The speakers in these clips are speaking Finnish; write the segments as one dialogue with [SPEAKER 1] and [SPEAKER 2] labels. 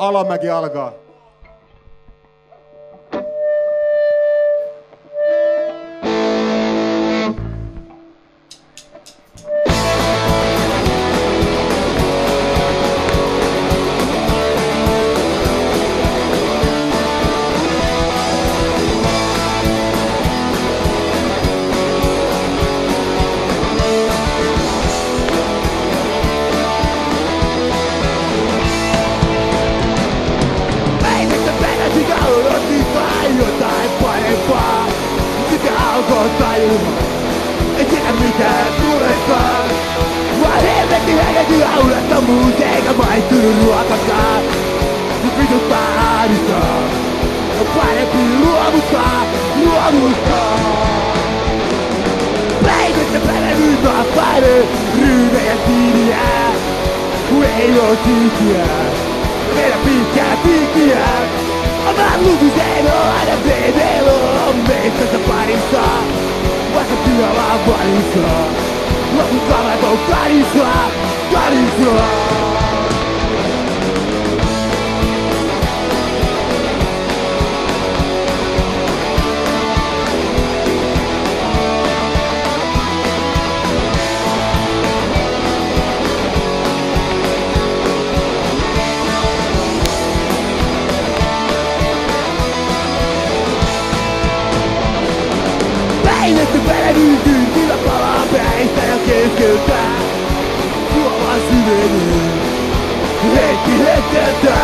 [SPEAKER 1] అలా మగి అలాగా
[SPEAKER 2] きが見たドレスだ割れ目きがぎあうらとむ手が舞いするの赤さ指のパーリさ Para que lua buscar, lua buscar Baby, se para mí no apare Rune y asiria Huevo titia Era pica titia Amar luz zero a la Гарифа, Гарифа, Гарифа, Гарифа. Päivästä perehdytyn, kyllä palaa päistä ja keskeltä Suoman syvenee, hetki hetkeltä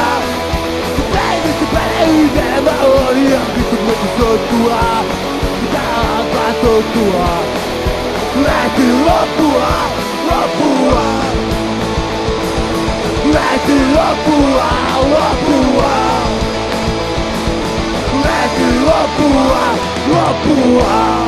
[SPEAKER 2] Päivästä perehdytyn, mä oon ihan vittu kohti sottua. Pitää alkaa tottua Lähti loppua, loppua. Lähti loppua, loppua. Lähti loppua, loppua